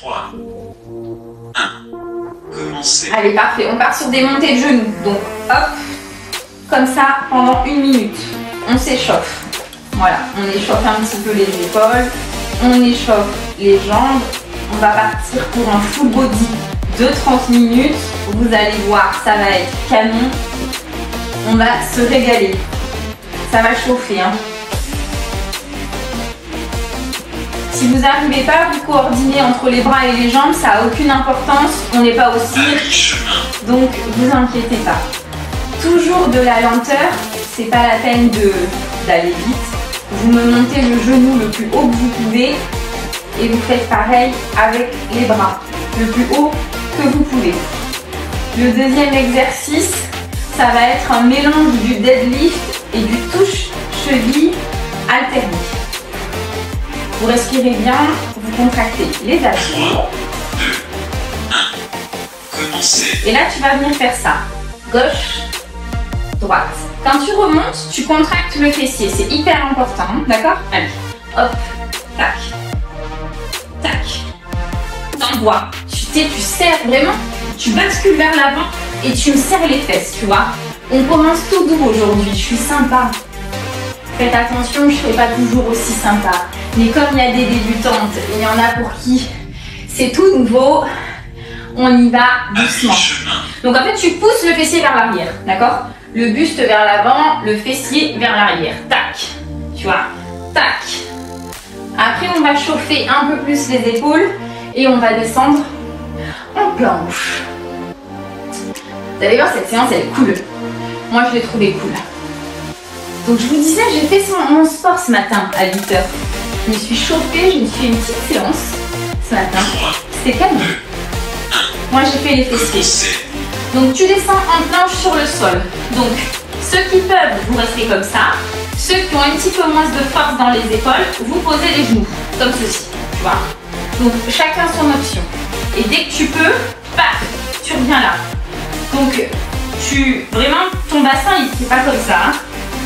3, 1. Commencez. Allez, parfait. On part sur des montées de genoux. Donc, hop, comme ça, pendant une minute. On s'échauffe. Voilà, on échauffe un petit peu les épaules. On échauffe les jambes. On va partir pour un full body de 30 minutes. Vous allez voir, ça va être canon. On va se régaler. Ça va chauffer. Hein. Si vous n'arrivez pas à vous coordonner entre les bras et les jambes, ça n'a aucune importance. On n'est pas au cirque. Donc, vous inquiétez pas. Toujours de la lenteur. C'est pas la peine d'aller vite. Vous me montez le genou le plus haut que vous pouvez et vous faites pareil avec les bras, le plus haut que vous pouvez. Le deuxième exercice, ça va être un mélange du deadlift et du touche cheville. Respirez bien, vous contractez les abdos. Et là, tu vas venir faire ça. Gauche, droite. Quand tu remontes, tu contractes le fessier. C'est hyper important, d'accord? Allez, hop, tac, tac. T'envoies. Tu, tu serres vraiment, tu bascules vers l'avant et tu me serres les fesses, tu vois. On commence tout doux aujourd'hui, je suis sympa. Faites attention, je ne serai pas toujours aussi sympa. Mais comme il y a des débutantes, il y en a pour qui c'est tout nouveau, on y va doucement. Donc en fait, tu pousses le fessier vers l'arrière, d'accord? Le buste vers l'avant, le fessier vers l'arrière. Tac, tu vois? Tac. Après, on va chauffer un peu plus les épaules et on va descendre en planche. Vous allez voir, cette séance, elle est cool. Moi, je l'ai trouvée cool. Donc, je vous disais, j'ai fait mon sport ce matin à 8h. Je me suis chauffée, je me suis fait une petite séance ce matin. C'était calme. Moi, j'ai fait les fessiers. Donc, tu descends en planche sur le sol. Donc, ceux qui peuvent, vous restez comme ça. Ceux qui ont un petit peu moins de force dans les épaules, vous posez les genoux, comme ceci. Tu vois? Donc, chacun son option. Et dès que tu peux, paf, tu reviens là. Donc, tu, vraiment, ton bassin, il n'est pas comme ça.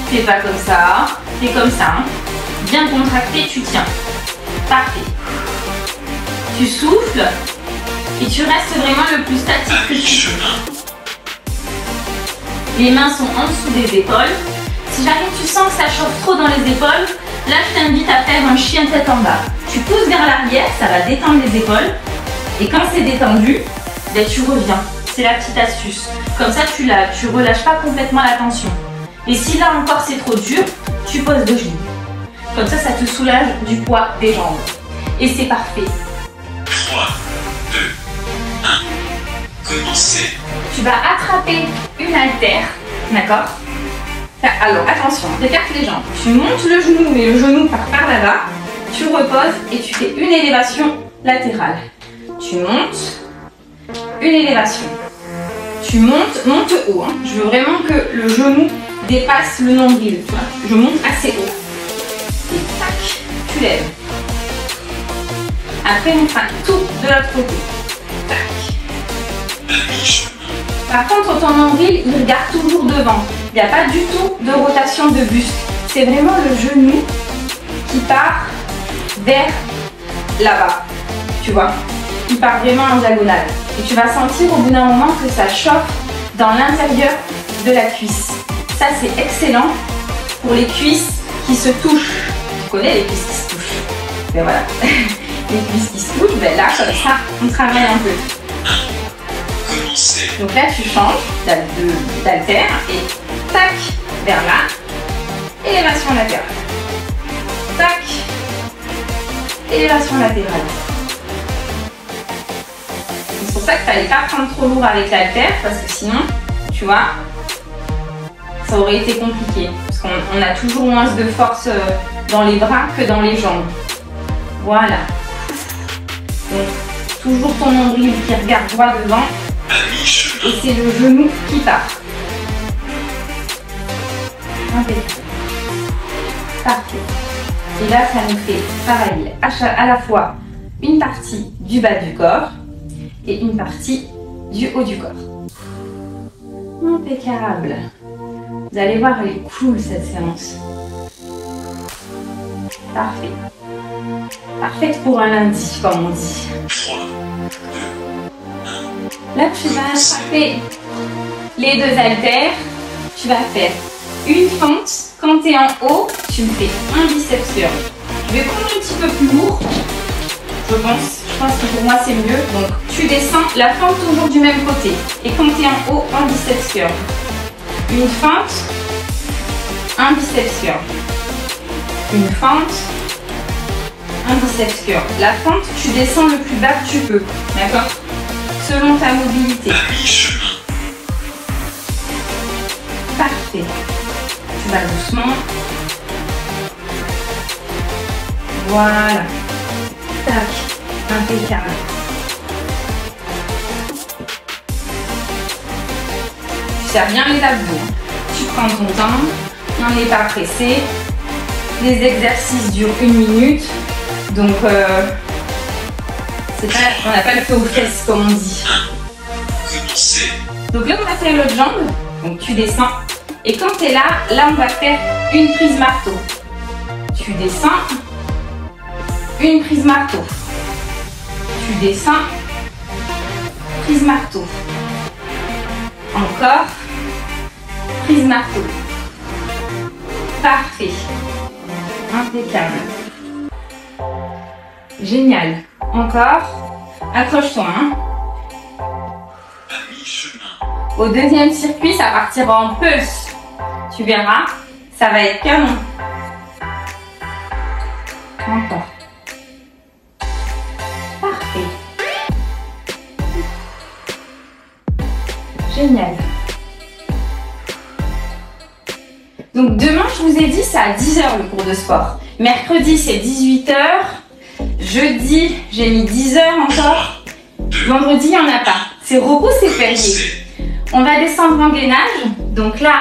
C'est pas comme ça. C'est comme ça. Bien contracté, tu tiens. Parfait. Tu souffles et tu restes vraiment le plus statique que tu peux. Les mains sont en dessous des épaules. Si jamais tu sens que ça chauffe trop dans les épaules, là je t'invite à faire un chien tête en bas. Tu pousses vers l'arrière, ça va détendre les épaules. Et quand c'est détendu, ben, tu reviens. C'est la petite astuce. Comme ça, tu ne tu relâches pas complètement la tension. Et si là encore c'est trop dur, tu poses deux genoux. Comme ça, ça te soulage du poids des jambes. Et c'est parfait. 3, 2, 1. Commencez. Tu vas attraper une haltère, d'accord? Alors attention, écarte les jambes. Tu montes le genou, mais le genou part par là-bas. Tu reposes et tu fais une élévation latérale. Tu montes, une élévation. Tu montes, monte haut. Hein. Je veux vraiment que le genou dépasse le nombril. Tu vois. Je monte assez haut. Après, on fera tout de l'autre côté. Par contre, ton nombril, il regarde toujours devant. Il n'y a pas du tout de rotation de buste. C'est vraiment le genou qui part vers là-bas. Tu vois? Il part vraiment en diagonale. Et tu vas sentir au bout d'un moment que ça chauffe dans l'intérieur de la cuisse. Ça, c'est excellent pour les cuisses qui se touchent. Tu connais les cuisses? Ben voilà. les cuisses qui se touchent, ben là, comme ça, on travaille un peu. Donc là, tu changes d'altère et tac, vers là, élévation latérale. Tac, élévation latérale. C'est pour ça qu'il fallait pas prendre trop lourd avec l'altère parce que sinon, tu vois, ça aurait été compliqué. Parce qu'on a toujours moins de force euh, dans les bras que dans les jambes. Voilà. Toujours ton nombril qui regarde droit devant. Et c'est le genou qui part. Parfait. Et là, ça nous fait travailler à la fois une partie du bas du corps et une partie du haut du corps. Impeccable. Vous allez voir, elle est cool cette séance. Parfait. Parfaite pour un lundi, comme on dit. 3, 2, 1. Là, tu vas attraper les deux haltères. Tu vas faire une fente. Quand tu es en haut, tu me fais un biceps curl. Je vais prendre un petit peu plus lourd. Je pense, je pense que pour moi c'est mieux. Donc tu descends la fente toujours du même côté. Et quand tu es en haut, un biceps curl. Une fente, un biceps curl. Une fente, un biceps curl. La fente, tu descends le plus bas que tu peux. D'accord? Selon ta mobilité. Mi-chemin. Parfait. Tu vas doucement. Voilà. Tac. Impeccable. Tu serres bien les abdos. Tu prends ton temps. On n'est pas pressé. Les exercices durent une minute. Donc, euh, on n'a pas le feu aux fesses, comme on dit. Donc là, on va faire l'autre jambe. Donc tu descends. Et quand tu es là, là, on va faire une prise marteau. Tu descends. Une prise marteau. Tu descends. Prise marteau. Encore. Prise marteau. Parfait. Impeccable. Génial. Encore. Accroche-toi. Hein. Au deuxième circuit, ça partira en pulse. Tu verras, ça va être canon. Encore. Parfait. Génial. Donc demain, je vous ai dit, c'est à 10h le cours de sport. Mercredi, c'est 18h. Jeudi, j'ai mis 10h encore. Vendredi, il n'y en a pas. C'est repos, c'est férié. On va descendre en gainage. Donc là,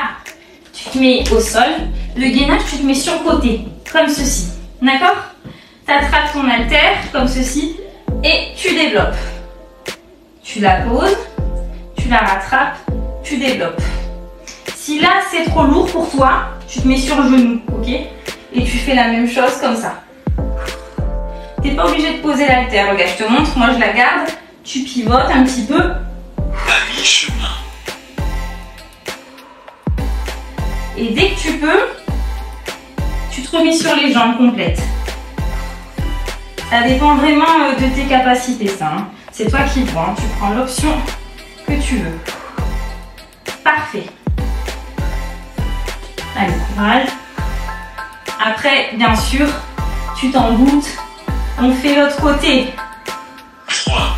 tu te mets au sol. Le gainage, tu te mets sur le côté, comme ceci. D'accord? Tu attrapes ton haltère, comme ceci, et tu développes. Tu la poses, tu la rattrapes, tu développes. Si là, c'est trop lourd pour toi, tu te mets sur le genou, ok? Et tu fais la même chose comme ça. T'es pas obligé de poser l'haltère. Regarde, je te montre, moi je la garde. Tu pivotes un petit peu, À mi-chemin. Et dès que tu peux, tu te remets sur les jambes complètes. Ça dépend vraiment euh, de tes capacités, ça. hein. C'est toi qui vois. hein. Tu prends l'option que tu veux. Parfait. Allez, courage. Après, bien sûr, tu t'emboutes. On fait l'autre côté. 3,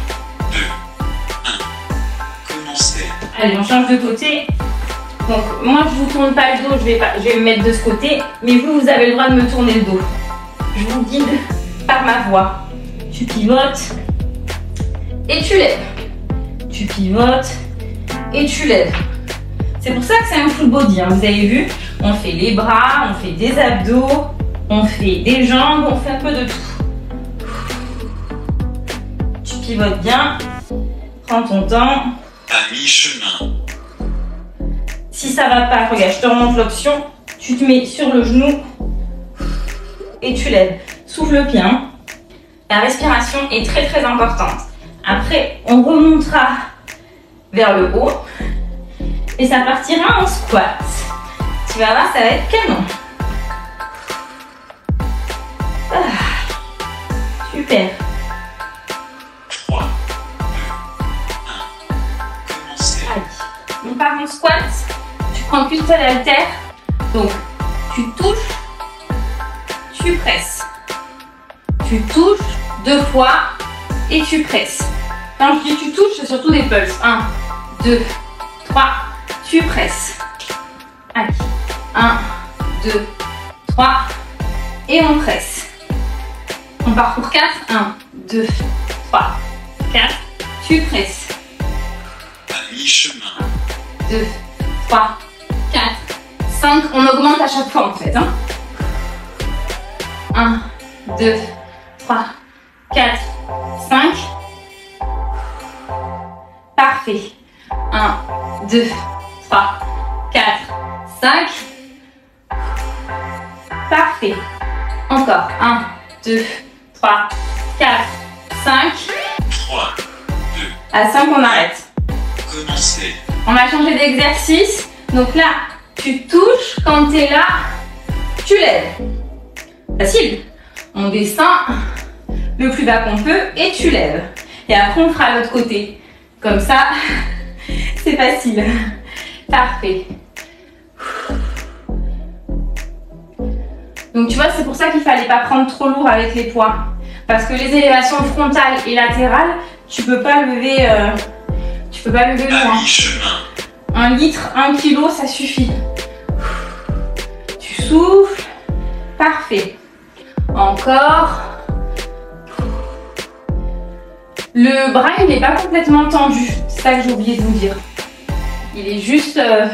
2, 1. Commencez. Allez, on change de côté. Donc, moi, je vous tourne pas le dos, je vais, pas, je vais me mettre de ce côté. Mais vous, vous avez le droit de me tourner le dos. Je vous guide par ma voix. Tu pivotes et tu lèves. Tu pivotes et tu lèves. C'est pour ça que c'est un full body, hein, vous avez vu. On fait les bras, on fait des abdos, on fait des jambes, on fait un peu de tout. Tu pivotes bien. Prends ton temps. À mi-chemin. Si ça va pas, regarde, je te remonte l'option. Tu te mets sur le genou et tu lèves. Souffle bien. La respiration est très très importante. Après, on remontera vers le haut et ça partira en squat. Tu vas voir, ça va être canon. Ah, super. Prends qu'une seule haltère. Donc, tu touches, tu presses. Tu touches deux fois et tu presses. Quand je dis tu touches, c'est surtout des pulses. 1, 2, 3, tu presses. Allez, 1, 2, 3 et on presse. On part pour 4. 1, 2, 3, 4. Tu presses. À mi-chemin. 2, 3, 4, 5. On augmente à chaque fois en fait. Hein. 1, 2, 3, 4, 5. Parfait. 1, 2, 3, 4, 5. Parfait. Encore. 1, 2, 3, 4, 5. 3, 2, À 5, on arrête. commencez. On va changer d'exercice. Donc là, tu touches. Quand tu es là, tu lèves. Facile. On descend le plus bas qu'on peut et tu lèves. Et après, on fera l'autre côté. Comme ça, c'est facile. Parfait. Donc tu vois, c'est pour ça qu'il fallait pas prendre trop lourd avec les poids. Parce que les élévations frontales et latérales, tu peux pas lever, euh, tu peux pas lever loin. Un litre, un kilo, ça suffit. Tu souffles. Parfait. Encore. Le bras, il n'est pas complètement tendu. C'est ça que j'ai oublié de vous dire. Il est juste... euh,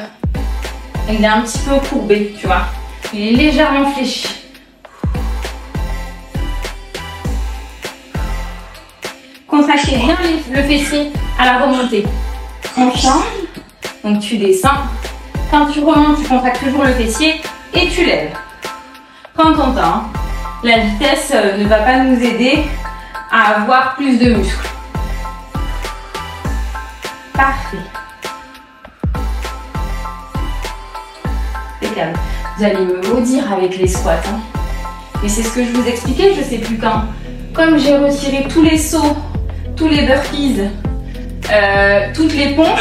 il est un petit peu courbé, tu vois. Il est légèrement fléchi. Contractez bien le fessier à la remontée. On change. Donc tu descends. Quand tu remontes, tu contractes toujours le fessier et tu lèves. Prends ton temps. La vitesse euh, ne va pas nous aider à avoir plus de muscles. Parfait. Impeccable. Vous allez me maudire avec les squats. hein. Mais c'est ce que je vous expliquais, je sais plus quand. Comme j'ai retiré tous les sauts, tous les burpees, euh, toutes les pompes,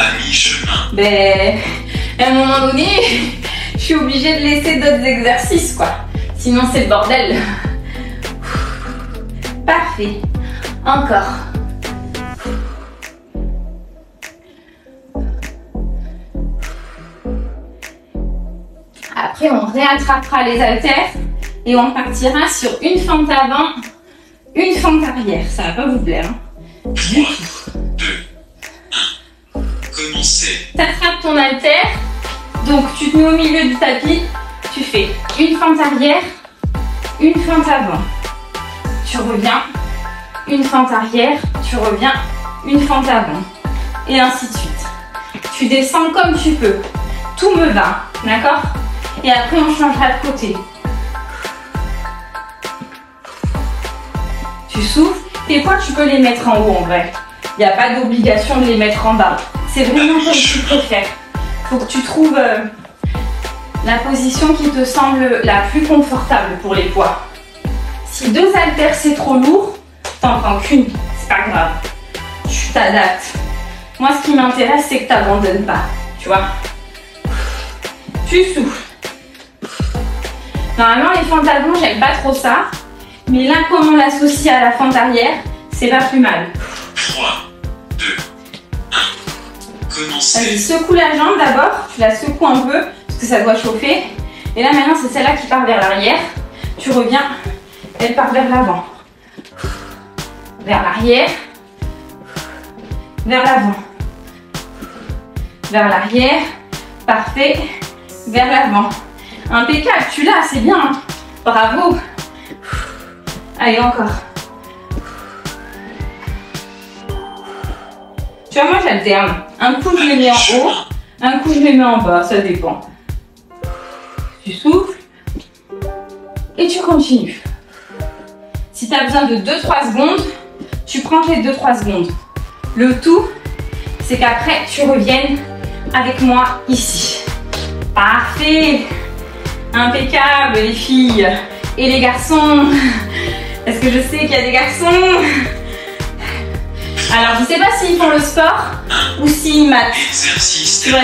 ben, à un moment donné, je suis obligée de laisser d'autres exercices, quoi. Sinon, c'est le bordel. Parfait. Encore. Après, on réattrapera les haltères et on partira sur une fente avant, une fente arrière. Ça va pas vous plaire. hein. 3, 2, 1. Commencez. T'attrapes ton haltère, donc tu te mets au milieu du tapis, tu fais une fente arrière, une fente avant. Tu reviens, une fente arrière, tu reviens, une fente avant. Et ainsi de suite. Tu descends comme tu peux. Tout me va, d'accord? Et après on changera de côté. Tu souffles. Tes poids, tu peux les mettre en haut en vrai. Il n'y a pas d'obligation de les mettre en bas. C'est vraiment comme tu préfères. Faut que tu trouves euh, la position qui te semble la plus confortable pour les poids. Si deux haltères c'est trop lourd, t'en prends qu'une, c'est pas grave. Tu t'adaptes. Moi, ce qui m'intéresse, c'est que t'abandonnes pas. Tu vois? Tu souffles. Normalement, les fentes avant, j'aime pas trop ça. Mais là, comme on l'associe à la fente arrière, c'est pas plus mal. 3, 2, 1. Vas-y, secoue la jambe d'abord, tu la secoues un peu parce que ça doit chauffer. Et là maintenant c'est celle-là qui part vers l'arrière. Tu reviens, elle part vers l'avant. Vers l'arrière. Vers l'avant. Vers l'arrière. Parfait. Vers l'avant. Impeccable, tu l'as, c'est bien. hein. Bravo. Allez, encore. Moi j'alterne. Un coup je les mets en haut, un coup je les mets en bas, ça dépend. Tu souffles et tu continues. Si tu as besoin de 2-3 secondes, tu prends tes 2-3 secondes. Le tout, c'est qu'après tu reviennes avec moi ici. Parfait Impeccable les filles et les garçons. Est-ce que je sais qu'il y a des garçons alors, je sais pas s'ils font le sport ou s'ils matent. Exercice Tu vois,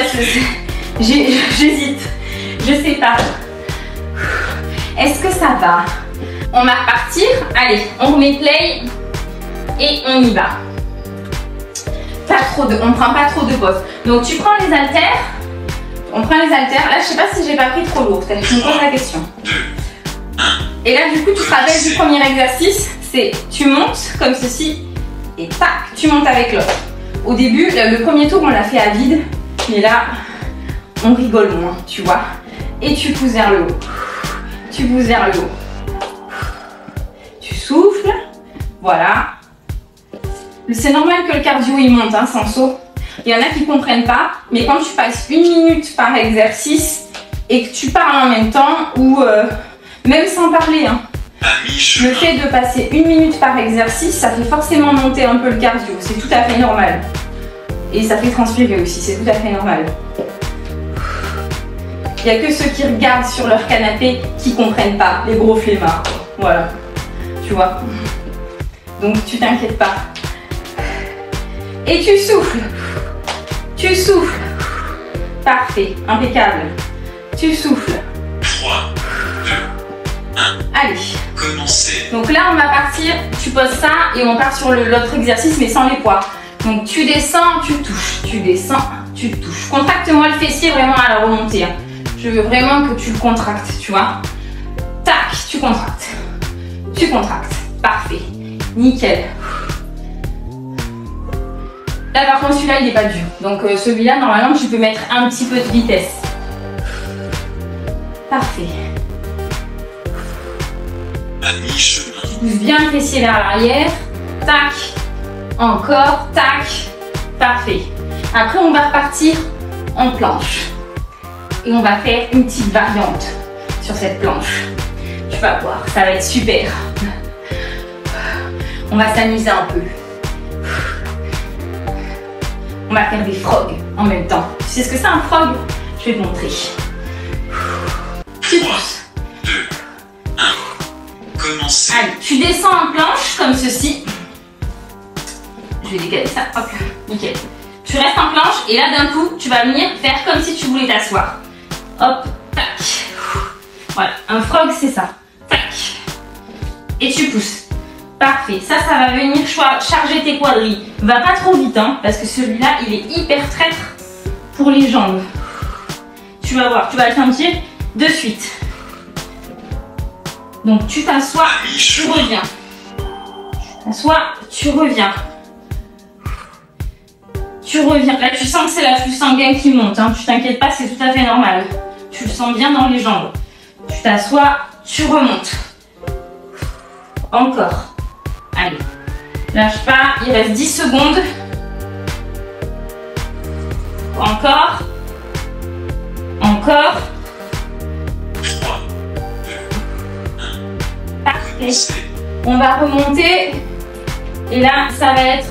j'hésite. Je sais pas. Est-ce que ça va? On va repartir. Allez, on remet play et on y va. Pas trop de, on prend pas trop de pause. Donc tu prends les haltères. On prend les haltères. Là, je sais pas si j'ai pas pris trop lourd. Tu me poses la question. 2, Et là, du coup, tu te rappelles du premier exercice, c'est tu montes comme ceci et tac, tu montes avec l'autre. Au début, le, premier tour, on l'a fait à vide, mais là, on rigole moins, tu vois. Et tu pousses vers le haut. Tu pousses vers le haut. Tu souffles, voilà. C'est normal que le cardio il monte hein, sans saut. Il y en a qui comprennent pas, mais quand tu passes une minute par exercice et que tu parles en même temps ou euh, même sans parler, hein, Le fait de passer une minute par exercice, ça fait forcément monter un peu le cardio. C'est tout à fait normal. Et ça fait transpirer aussi, c'est tout à fait normal. Il n'y a que ceux qui regardent sur leur canapé qui comprennent pas, les gros flemmards. Voilà. Tu vois. Donc tu t'inquiètes pas. Et tu souffles. Tu souffles. Parfait, impeccable. Tu souffles. 3, Allez. commencez. Donc là, on va partir, tu poses ça et on part sur l'autre exercice, mais sans les poids. Donc tu descends, tu touches, tu descends, tu touches. Contracte-moi le fessier vraiment à la remontée. hein. Je veux vraiment que tu le contractes, tu vois. Tac, tu contractes. Tu contractes. Parfait. Nickel. Là, par contre, celui-là, il n'est pas dur. Donc euh, celui-là, normalement, tu peux mettre un petit peu de vitesse. Parfait. À mi-chemin. Pousses bien le fessier vers l'arrière. Tac. Encore. Tac. Parfait. Après, on va repartir en planche. Et on va faire une petite variante sur cette planche. Tu vas voir, ça va être super. On va s'amuser un peu. On va faire des frogs en même temps. Tu sais ce que c'est un frog? Je vais te montrer. Tu 3, pousses. 2, 1. Commencez. Allez, tu descends en planche comme ceci. Je vais décaler ça. Hop, nickel. Tu restes en planche et là d'un coup, tu vas venir faire comme si tu voulais t'asseoir. Hop, tac. Voilà, un frog c'est ça. Tac. Et tu pousses. Parfait. Ça, ça va venir charger tes quadrilles. Va pas trop vite, hein, parce que celui-là, il est hyper traître pour les jambes. Tu vas voir, tu vas le sentir de suite. Donc tu t'assois tu reviens. T'assois, tu reviens. Tu reviens. Là, tu sens que c'est l'afflux sanguin qui monte. Hein. Tu t'inquiètes pas, c'est tout à fait normal. Tu le sens bien dans les jambes. Tu t'assois, tu remontes. Encore. Allez. Lâche pas, il reste 10 secondes. Encore. Encore. On va remonter. Et là, ça va être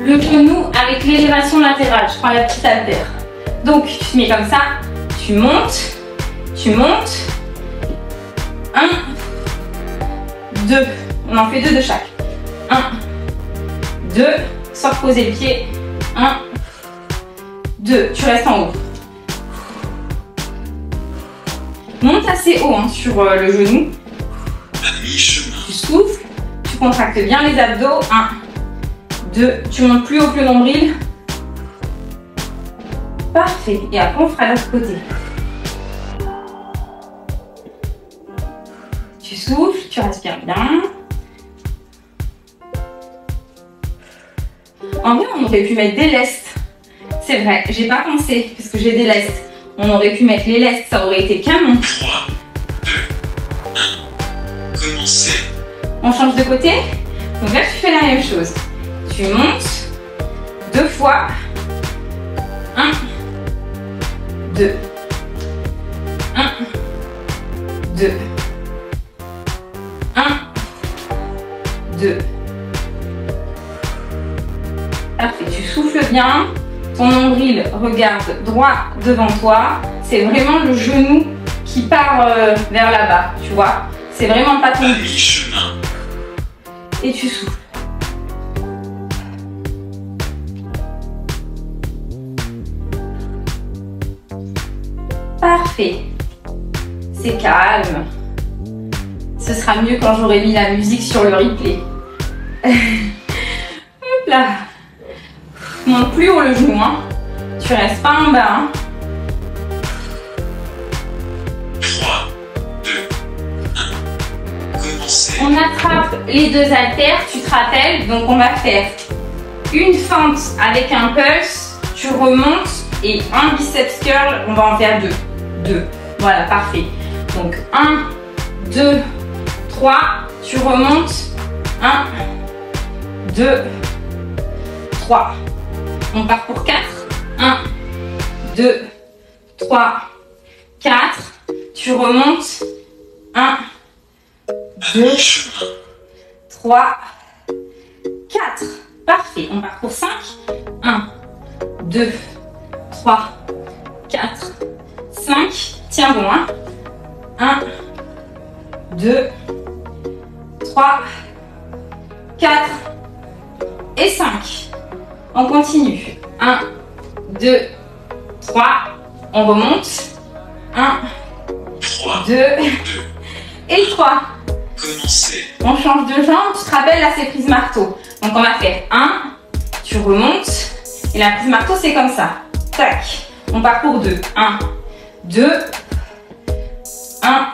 le genou avec l'élévation latérale. Je prends la petite haltère. Donc, tu te mets comme ça. Tu montes. Tu montes. Un. Deux. On en fait deux de chaque. Un. Deux. Sans poser le pied. Un. Deux. Tu restes en haut. Monte assez haut hein, sur euh, le genou. Mi-chemin. Tu souffles, tu contractes bien les abdos. 1, 2, tu montes plus haut que le nombril. Parfait. Et après, on fera l'autre côté. Tu souffles, tu respires bien. En vrai, on aurait pu mettre des lestes. C'est vrai, j'ai pas pensé, parce que j'ai des lestes. On aurait pu mettre les lestes, ça aurait été canon. 3, 2, 1. Commencez. On change de côté. Donc là, tu fais la même chose. Tu montes deux fois. Un, deux. Un, deux. Un, deux. Parfait, tu souffles bien. Ton nombril regarde droit devant toi. C'est vraiment le genou qui part euh, vers là-bas, tu vois. C'est vraiment pas ton et tu souffles. Parfait. C'est calme. Ce sera mieux quand j'aurai mis la musique sur le replay. Hop là. Monte plus haut le genou. Hein. Tu restes pas en bas. hein. On attrape les deux haltères, tu te rappelles, donc on va faire une fente avec un pulse, tu remontes et un biceps curl, on va en faire deux. Deux. Voilà, parfait. Donc 1, 2, 3, tu remontes. 1, 2, 3. On part pour 4. 1, 2, 3, 4. Tu remontes. 1, À 2, mi-chemin. 3, 4. Parfait. On part pour 5. 1, 2, 3, 4, 5. Tiens bon, hein. 1, 2, 3, 4 et 5. On continue. 1, 2, 3. On remonte. 1, 3, 2 2. et 3. On change de jambe. Tu te rappelles, là, c'est prise marteau. Donc, on va faire 1, tu remontes. Et la prise marteau, c'est comme ça. Tac. On part pour 2. 1, 2, 1,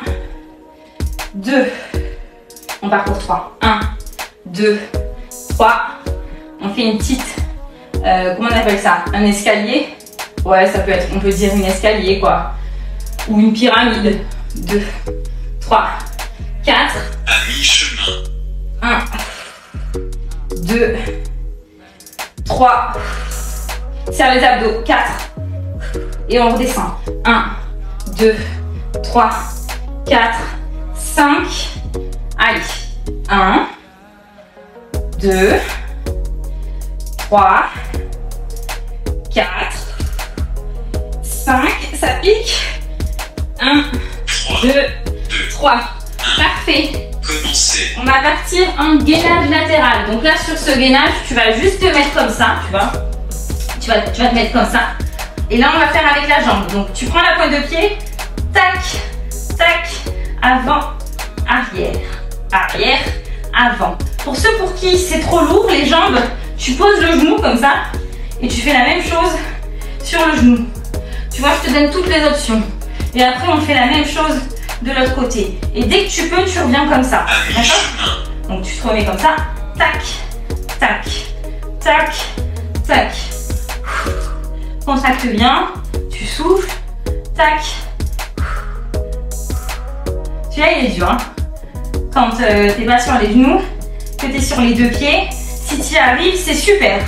2. On part pour 3. 1, 2, 3. On fait une petite, euh, comment on appelle ça? Un escalier Ouais, ça peut être, on peut dire une escalier quoi. Ou une pyramide. 2, 3, 4, À mi-chemin. 1, 2, 3. Serre les abdos. 4. Et on redescend. 1, 2, 3, 4, 5. Allez. 1, 2, 3, 4, 5. Ça pique. 1, 3, 2, 2. 3. Parfait. Commencez. On va partir en gainage latéral. Donc là, sur ce gainage, tu vas juste te mettre comme ça, tu vois. Tu vas, tu vas te mettre comme ça. Et là, on va faire avec la jambe. Donc, tu prends la pointe de pied, tac, tac, avant, arrière, arrière, avant. Pour ceux pour qui c'est trop lourd, les jambes, tu poses le genou comme ça et tu fais la même chose sur le genou. Tu vois, je te donne toutes les options. Et après, on fait la même chose de l'autre côté. Et dès que tu peux, tu reviens comme ça. D'accord donc tu te remets comme ça, tac, tac, tac, tac. Contracte bien, tu souffles, tac. Celui-là il est dur. Hein. Quand euh, t'es pas sur les genoux, que t'es sur les deux pieds, si tu y arrives, c'est super.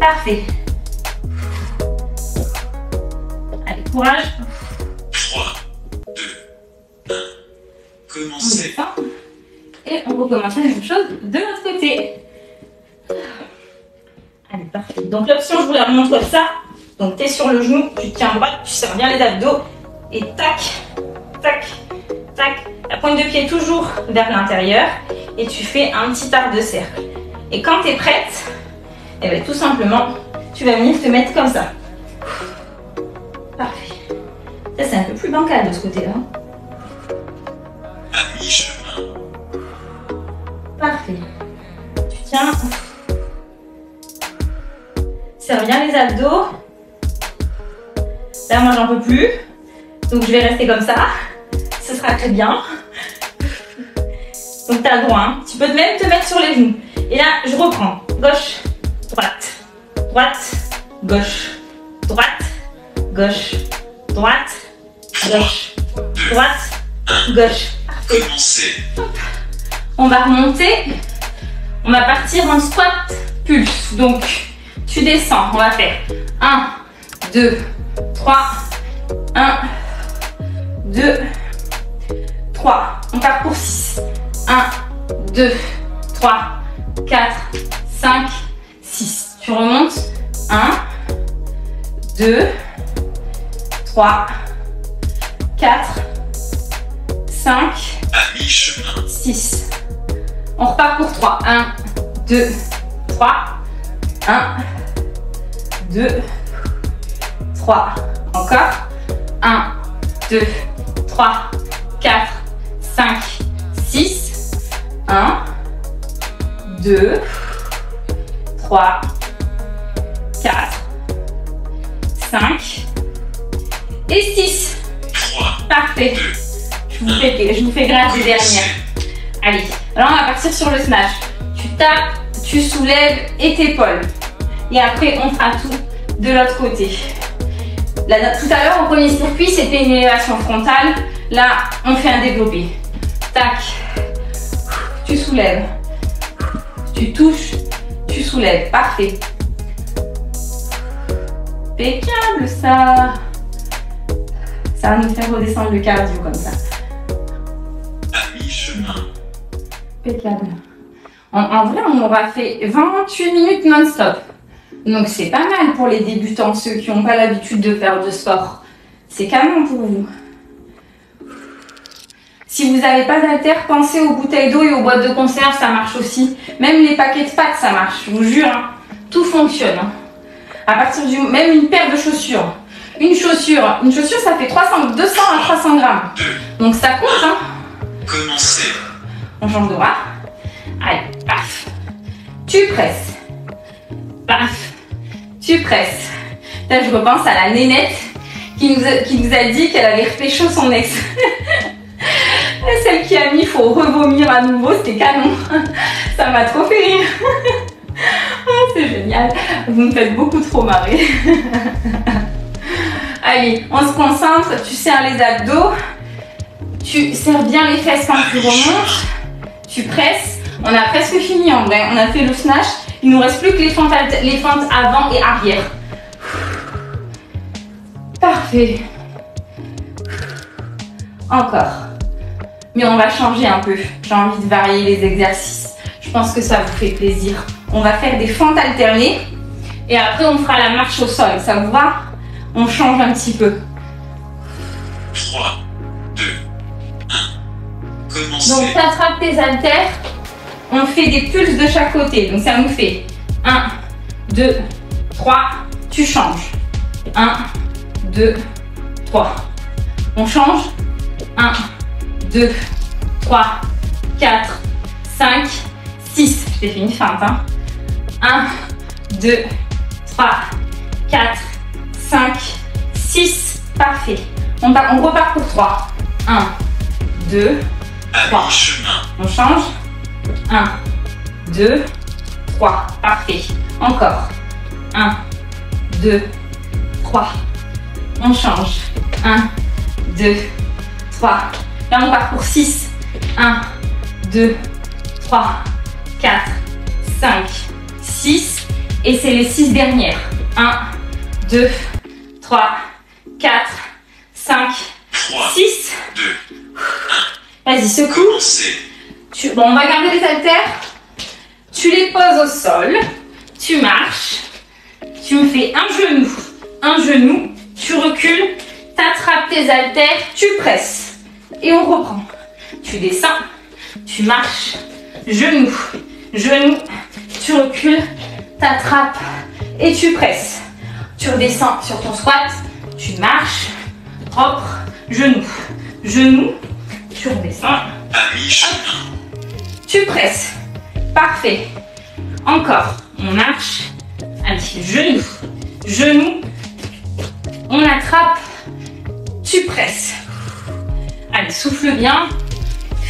Parfait. Allez, courage. 3, 2, 1. On Commencez. Et on recommence la même chose de l'autre côté. Allez, parfait. Donc l'option, je vous la remonte comme ça. Donc tu es sur le genou, tu tiens droit, tu serres bien les abdos. Et tac, tac, tac. La pointe de pied toujours vers l'intérieur. Et tu fais un petit arc de cercle. Et quand tu es prête, et bien, tout simplement, tu vas venir te mettre comme ça. Ça, c'est un peu plus bancal de ce côté-là. À mi-chemin. Parfait. Tu tiens. Serre bien les abdos. Là, moi, j'en peux plus. Donc, je vais rester comme ça. Ce sera très bien. Donc, tu as le droit. hein. Tu peux même te mettre sur les genoux. Et là, je reprends. Gauche, droite, droite, gauche, droite, gauche, droite, gauche, droite, gauche. Commencez. On va remonter. On va partir en squat pulse. Donc, tu descends. On va faire 1, 2, 3, 1, 2, 3. On part pour 6. 1, 2, 3, 4, 5, 6. Tu remontes. 1, 2, 3, 4, 5, À mi-chemin. 6. On repart pour 3. 1, 2, 3. 1, 2, 3. Encore. 1, 2, 3, 4, 5, 6. 1, 2, 3, 4, 5 et 6. 3, Parfait. 2, Je vous fais, je vous fais grâce des dernières. commencez. Allez, alors on va partir sur le snatch. Tu tapes, tu soulèves et t'épaules. Et après, on fera tout de l'autre côté. Tout à l'heure, au premier circuit, c'était une élévation frontale. Là, on fait un développé. Tac. Tu soulèves. Tu touches. Tu soulèves. Parfait. Impeccable ça. Ça va nous faire redescendre le cardio comme ça. mi-chemin. Impeccable. En, en vrai, on aura fait 28 minutes non-stop. Donc c'est pas mal pour les débutants, ceux qui n'ont pas l'habitude de faire de sport. C'est canon pour vous. Si vous n'avez pas d'haltère, pensez aux bouteilles d'eau et aux boîtes de conserve, ça marche aussi. Même les paquets de pâtes, ça marche, je vous jure. hein. Tout fonctionne. hein. À partir du même une paire de chaussures. Une chaussure, une chaussure, ça fait 300, 200 à 300 grammes. 2. Donc ça compte, hein. Commencez. On change de bras. Allez, paf. Tu presses. Paf. Tu presses. Là, je repense à la nénette qui nous a, qui nous a dit qu'elle avait repécho son ex. Celle qui a mis faut revomir à nouveau, c'était canon. Ça m'a trop fait rire. Ah, C'est génial. Vous me faites beaucoup trop marrer. Allez, on se concentre. Tu serres les abdos. Tu serres bien les fesses quand tu remontes. Tu presses. On a presque fini en vrai. On a fait le snatch. Il nous reste plus que les fentes, les fentes avant et arrière. Parfait. Encore. Mais on va changer un peu. J'ai envie de varier les exercices. Je pense que ça vous fait plaisir. On va faire des fentes alternées. Et après, on fera la marche au sol. Ça vous va? On change un petit peu. 3, 2, 1. Commencez. Donc, tu attrapes tes haltères. On fait des pulses de chaque côté. Donc, ça nous fait 1, 2, 3. Tu changes. 1, 2, 3. On change. 1, 2, 3, 4, 5, 6. Je t'ai fait une feinte. Hein. 1, 2, 3, 4, 5, 6. Parfait. On, part- on repart pour 3. 1, 2, À trois. mi-chemin. on change. 1, 2, 3. Parfait. Encore. 1, 2, 3. On change. 1, 2, 3. Là, on part pour 6. 1, 2, 3, 4, 5, 6. Et c'est les 6 dernières. 1, 2, 3, 4, 5, 3, 6. 2, Vas-y, secoue. Tu- Bon, on va garder les haltères. Tu les poses au sol. Tu marches. Tu me fais un genou. Un genou. Tu recules. Tu attrapes tes haltères. Tu presses. Et on reprend. Tu descends. Tu marches. Genou. Genou. Tu recules. Tu attrapes. Et tu presses. Tu redescends sur ton squat. Tu marches. Propre. Genou. Genou. Tu redescends. Tu presses. Parfait. Encore. On marche. Allez, genou. Genou. On attrape. Tu presses. Allez, souffle bien.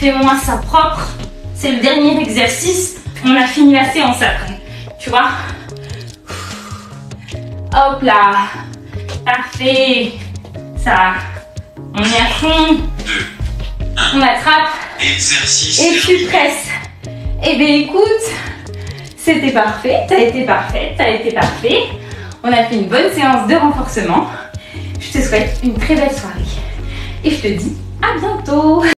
Fais-moi ça propre. C'est le dernier exercice. On a fini la séance après. Tu vois? Hop là. Parfait. Ça. On est à fond. 2. On attrape. Exercice Et tu presses. Eh bien écoute, c'était parfait, t'as été parfait, t'as été parfait. On a fait une bonne séance de renforcement. Je te souhaite une très belle soirée. Et je te dis à bientôt